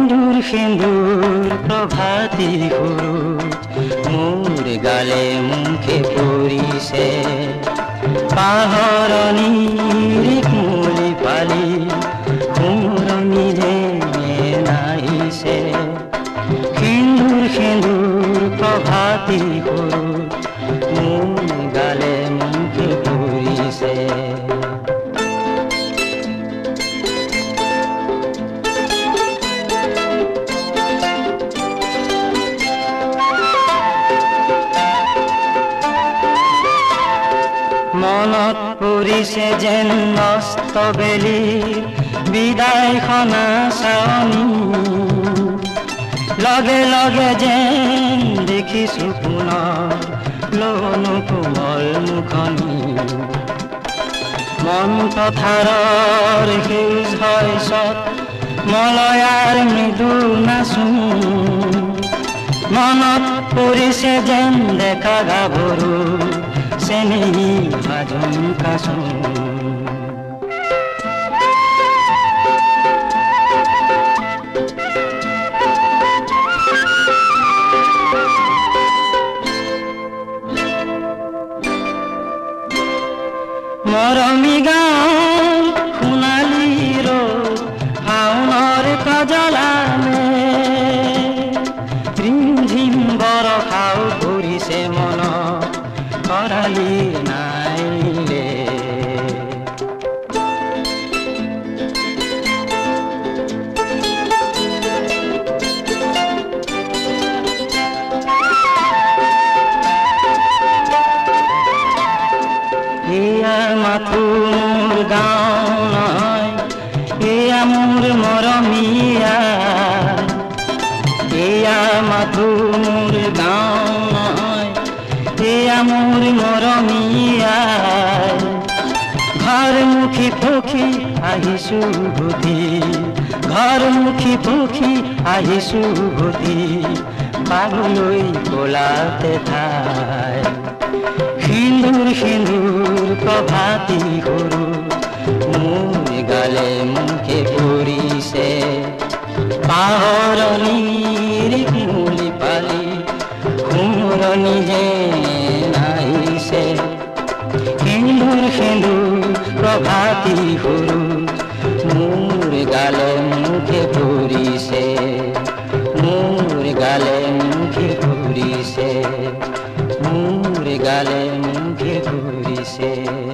সিন্দুর প্রভাতী সৰু মোৰ গালে মুখে পৰিছে পাহৰণিৰ কুঁৱলী পালি। সোঁৱৰণি যে নাহিছে সিন্দুৰ সিন্দুৰ প্ৰভাতী সৰু মোৰ গালে মুখে পৰিছে মনত পৰিছে যেন নষ্ট বেলি। বিদায়খনা চাৱনি লগে লগে যেন দেখিছো পুনৰ লনো কোমল মুখনি। মন পথাৰৰ সেউজ শস্যত মলয়াৰ মৃদু নাচো মনত পৰিছে যেন ডেকা গাভৰু চেনেহী ভাজন কাচো মৰমী গাঁও সোণালী ৰ'দ শাওনৰ কাজলামে ৰিমঝিম বৰষাও পৰিছে মন কৰালি নাইলে মাথো গাঁও নহয় এয়া মোৰ মৰমীয়া এয়া মাথো মোৰ গাঁও নহয় এয়া মোৰ মৰমীয়া ঘৰ মুখী পখী আহিছো বুদ্ধি ঘৰ মুখী পখী আহিছো বুদ্ধি পাবলৈ গোলাতে ঠাই সিন্দুৰ সিন্দুৰ প্ৰভাতী সৰু মোৰ গালে মুখে পৰিছে পাহৰণিৰ কুঁৱলী পালি। সোঁৱৰণি যে নাহিছে সিন্দুৰ সিন্দুৰ প্ৰভাতী সৰু মোৰ গালে মুখে পৰিছে মোৰ গালে মুখে পৰিছে মোৰ গালে মুখে পৰিছে